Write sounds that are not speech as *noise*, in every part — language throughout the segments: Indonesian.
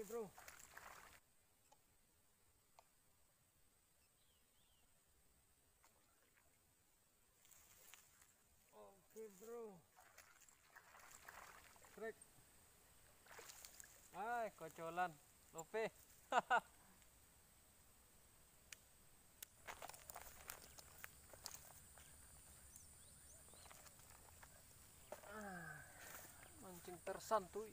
Oke bro. Oke bro. Trek. Hai, kocolan. Lope. *laughs* Ah, Mancing tersantuy.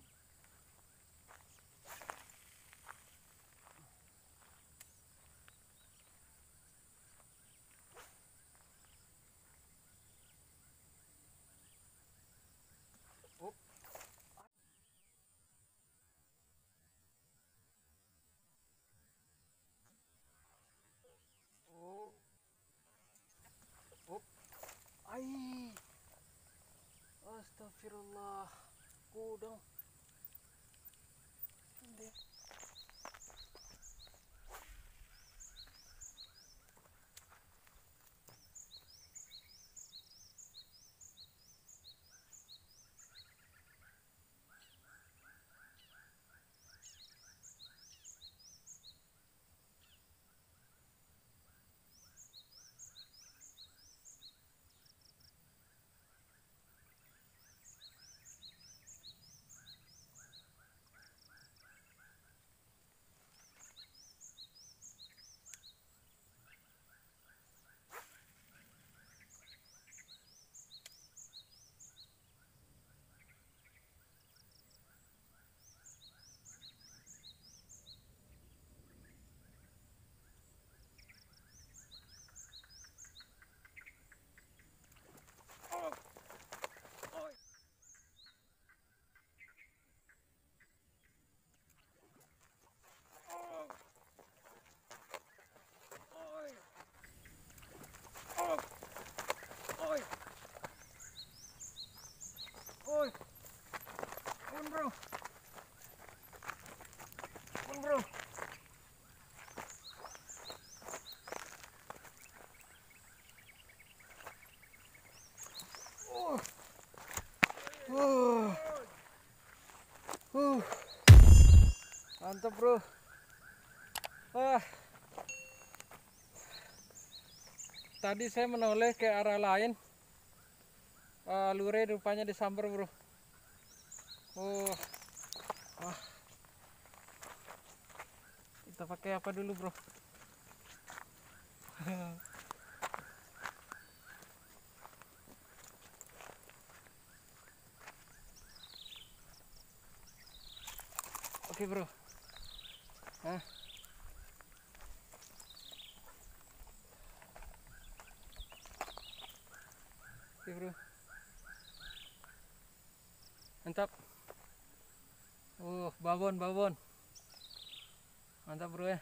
Astagfirullah. Kudang. Hindi. Oh. Oi. Oh. Oi. Oh. Oi. Oi. Pun bro. Pun bro. Oh. Uh. Uh. Mantap bro. Wah. Tadi saya menoleh ke arah lain. Uh, lure rupanya disambar bro. Oh. Wah. Kita pakai apa dulu bro? *laughs* Oke bro. Bro. Mantap. Uh, babon babon. Mantap bro ya.